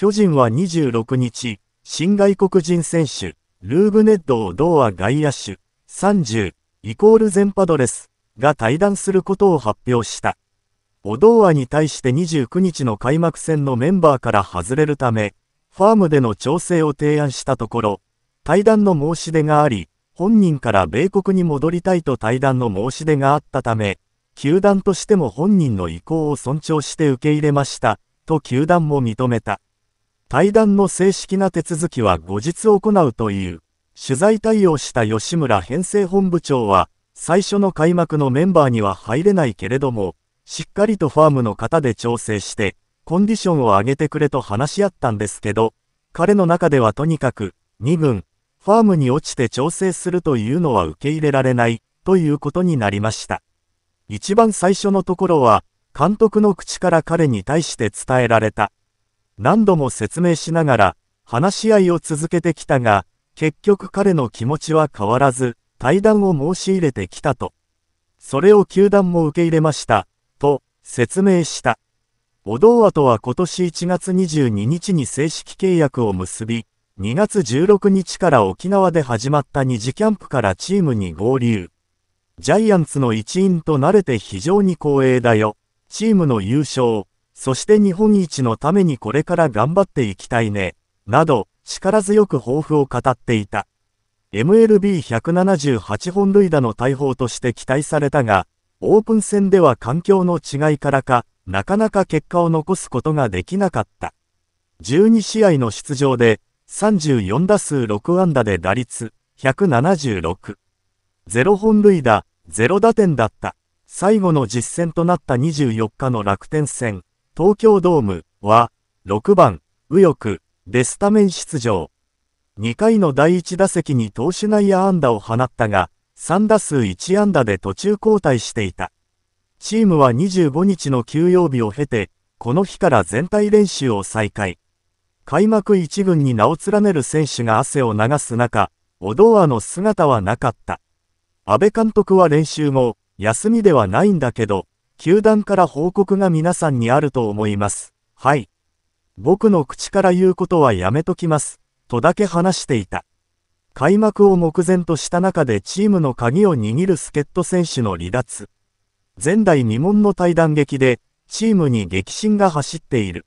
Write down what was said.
巨人は26日、新外国人選手、ルーブネッドを同ア外野手、30、イコールゼンパドレスが対談することを発表した。オドーアに対して29日の開幕戦のメンバーから外れるため、ファームでの調整を提案したところ、対談の申し出があり、本人から米国に戻りたいと対談の申し出があったため、球団としても本人の意向を尊重して受け入れました、と球団も認めた。対談の正式な手続きは後日行うという。取材対応した吉村編成本部長は、最初の開幕のメンバーには入れないけれども、しっかりとファームの方で調整して、コンディションを上げてくれと話し合ったんですけど、彼の中ではとにかく、2分、ファームに落ちて調整するというのは受け入れられない、ということになりました。一番最初のところは、監督の口から彼に対して伝えられた。何度も説明しながら、話し合いを続けてきたが、結局彼の気持ちは変わらず、対談を申し入れてきたと。それを球団も受け入れました、と説明した。オドーアとは今年1月22日に正式契約を結び、2月16日から沖縄で始まった2次キャンプからチームに合流。ジャイアンツの一員となれて非常に光栄だよ。チームの優勝、そして日本一のためにこれから頑張っていきたいね。など、力強く抱負を語っていた。MLB178 本塁打の大砲として期待されたが、オープン戦では環境の違いからか、なかなか結果を残すことができなかった。12試合の出場で、34打数6安打で打率176。0本塁打、0打点だった。最後の実戦となった24日の楽天戦、東京ドームは、6番、右翼でスタメン出場。2回の第1打席に投手内野安打を放ったが、3打数1安打で途中交代していた。チームは25日の休養日を経て、この日から全体練習を再開。開幕1軍に名を連ねる選手が汗を流す中、オドアの姿はなかった。安倍監督は練習後、休みではないんだけど、球団から報告が皆さんにあると思います。はい。僕の口から言うことはやめときます。とだけ話していた。開幕を目前とした中でチームの鍵を握る助っ人選手の離脱。前代未聞の対談劇で、チームに激震が走っている。